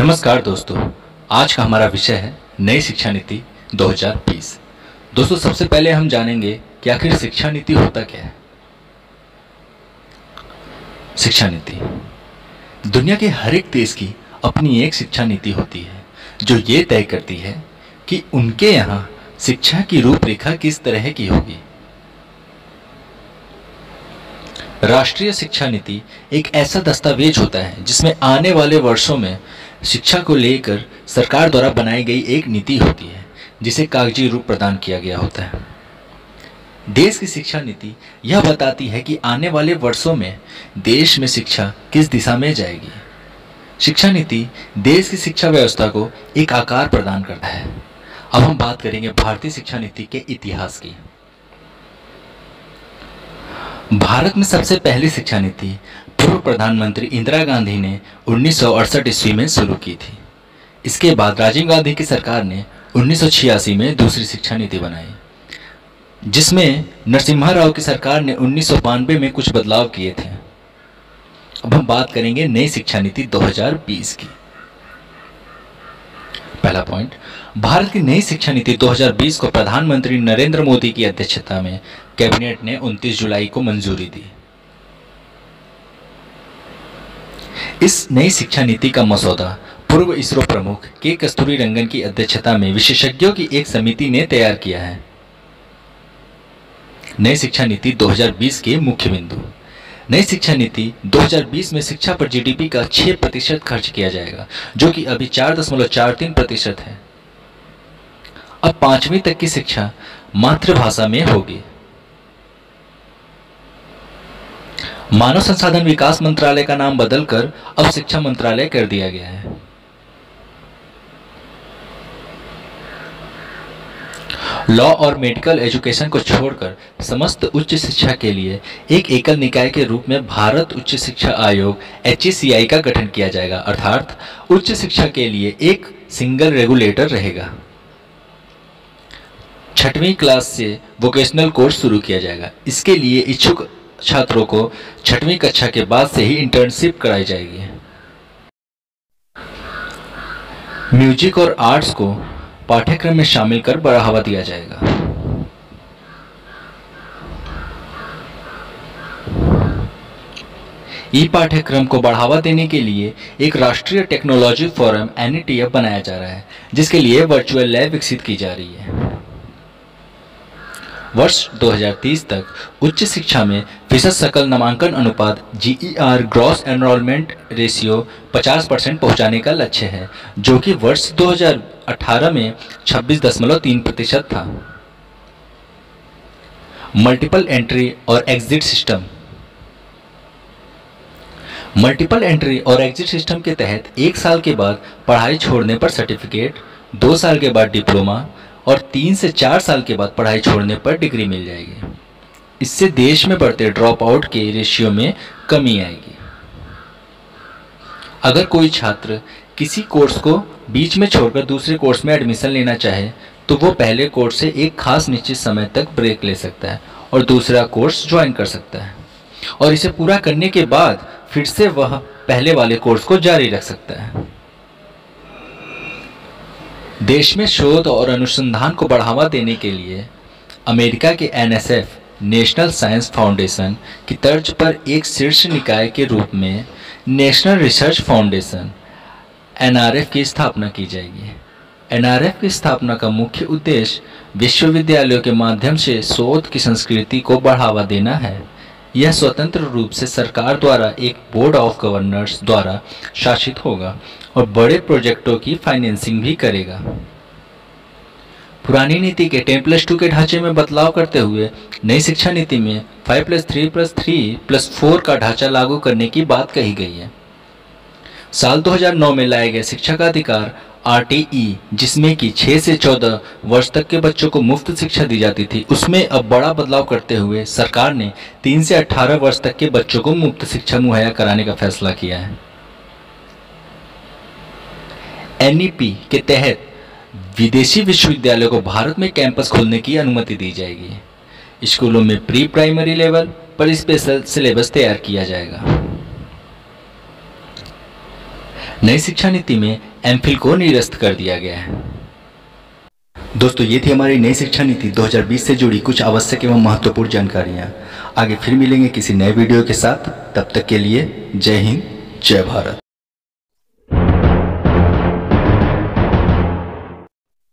नमस्कार दोस्तों, आज का हमारा विषय है नई शिक्षा नीति 2020 दोस्तों, सबसे पहले हम जानेंगे कि आखिर शिक्षा नीति होता क्या है। शिक्षा नीति। दुनिया के हर एक देश की अपनी एक शिक्षा नीति होती है, जो ये तय करती है कि उनके यहाँ शिक्षा की रूपरेखा किस तरह की होगी। राष्ट्रीय शिक्षा नीति एक ऐसा दस्तावेज़ होता है जिसमें आने वाले वर्षों में शिक्षा को लेकर सरकार द्वारा बनाई गई एक नीति होती है, जिसे कागज़ी रूप प्रदान किया गया होता है। देश की शिक्षा नीति यह बताती है कि आने वाले वर्षों में देश में शिक्षा किस दिशा में जाएगी। शिक्षा नीति देश की शिक्षा व्यवस्था को एक आकार प्रदान करता है। अब हम बात करेंगे भारतीय शिक्षा नीति के इतिहास की। भारत में सबसे पहली शिक्षा नीति पूर्व प्रधानमंत्री इंदिरा गांधी ने उन्नीस ईस्वी में शुरू की थी। इसके बाद राजीव गांधी की सरकार ने उन्नीस में दूसरी शिक्षा नीति बनाई, जिसमें नरसिम्हा राव की सरकार ने उन्नीस सौ बानवे में कुछ बदलाव किए थे। अब हम बात करेंगे नई शिक्षा नीति 2020 की। पहला पॉइंट भारत की नई शिक्षा नीति 2020 को प्रधानमंत्री नरेंद्र मोदी की अध्यक्षता में कैबिनेट ने 29 जुलाई को मंजूरी दी। इस नई शिक्षा नीति का मसौदा पूर्व इसरो प्रमुख के कस्तूरी रंगन की अध्यक्षता में विशेषज्ञों की एक समिति ने तैयार किया है। नई शिक्षा नीति 2020 के मुख्य बिंदु। नई शिक्षा नीति 2020 में शिक्षा पर जीडीपी का 6 प्रतिशत खर्च किया जाएगा, जो कि अभी चार दशमलव चार तीन प्रतिशत है। अब पांचवी तक की शिक्षा मातृभाषा में होगी। मानव संसाधन विकास मंत्रालय का नाम बदलकर अब शिक्षा मंत्रालय कर दिया गया है। लॉ और मेडिकल एजुकेशन को छोड़कर समस्त उच्च शिक्षा के लिए एक एकल निकाय के रूप में भारत उच्च शिक्षा आयोग एच का गठन किया जाएगा। अर्थात उच्च शिक्षा के लिए एक सिंगल रेगुलेटर रहेगा। छठवीं क्लास से वोकेशनल कोर्स शुरू किया जाएगा। इसके लिए इच्छुक छात्रों को छठवीं कक्षा के बाद से ही इंटर्नशिप कराई जाएगी। म्यूज़िक और आर्ट्स को पाठ्यक्रम में शामिल कर बढ़ावा दिया जाएगा। ई पाठ्यक्रम को बढ़ावा देने के लिए एक राष्ट्रीय टेक्नोलॉजी फोरम एन बनाया जा रहा है, जिसके लिए वर्चुअल लैब विकसित की जा रही है। वर्ष 2030 तक उच्च शिक्षा में फ़ीसद सकल नामांकन अनुपात GER gross enrolment ratio 50 percent पहुँचाने का लक्ष्य है, जो कि वर्ष 2018 में 26.3 प्रतिशत था। मल्टीपल एंट्री और एग्जिट सिस्टम मल्टीपल एंट्री और एग्जिट सिस्टम के तहत एक साल के बाद पढ़ाई छोड़ने पर सर्टिफिकेट दो साल के बाद डिप्लोमा और तीन से चार साल के बाद पढ़ाई छोड़ने पर डिग्री मिल जाएगी। इससे देश में बढ़ते ड्रॉप आउट के रेशियो में कमी आएगी। अगर कोई छात्र किसी कोर्स को बीच में छोड़कर दूसरे कोर्स में एडमिशन लेना चाहे तो वो पहले कोर्स से एक खास निश्चित समय तक ब्रेक ले सकता है और दूसरा कोर्स ज्वाइन कर सकता है। और इसे पूरा करने के बाद फिर से वह पहले वाले कोर्स को जारी रख सकता है। देश में शोध और अनुसंधान को बढ़ावा देने के लिए अमेरिका के एनएसएफ, नेशनल साइंस फाउंडेशन की तर्ज पर एक शीर्ष निकाय के रूप में नेशनल रिसर्च फाउंडेशन, एनआरएफ की स्थापना की जाएगी। एनआरएफ की स्थापना का मुख्य उद्देश्य विश्वविद्यालयों के माध्यम से शोध की संस्कृति को बढ़ावा देना है। यह स्वतंत्र रूप से सरकार द्वारा एक बोर्ड ऑफ़ गवर्नर्स द्वारा शासित होगा और बड़े प्रोजेक्टों की फाइनेंसिंग भी करेगा। पुरानी नीति के टेन प्लस टू के ढांचे में बदलाव करते हुए नई शिक्षा नीति में five plus three plus three plus four का ढांचा लागू करने की बात कही गई है। साल 2009 में लाए गए शिक्षा का अधिकार आरटीई, जिसमें कि 6 से 14 वर्ष तक के बच्चों को मुफ़्त शिक्षा दी जाती थी, उसमें अब बड़ा बदलाव करते हुए सरकार ने 3 से 18 वर्ष तक के बच्चों को मुफ़्त शिक्षा मुहैया कराने का फैसला किया है। एनईपी के तहत विदेशी विश्वविद्यालयों को भारत में कैंपस खोलने की अनुमति दी जाएगी। स्कूलों में प्री प्राइमरी लेवल पर स्पेशल सिलेबस तैयार किया जाएगा। नई शिक्षा नीति में एम को निरस्त कर दिया गया है। दोस्तों, ये थी हमारी नई शिक्षा नीति 2020 से जुड़ी कुछ आवश्यक एवं महत्वपूर्ण जानकारियाँ। आगे फिर मिलेंगे किसी नए वीडियो के साथ। तब तक के लिए जय हिंद, जय Bharat.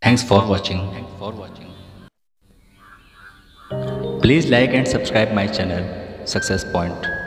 Thanks for watching for watching please like and subscribe my channel success point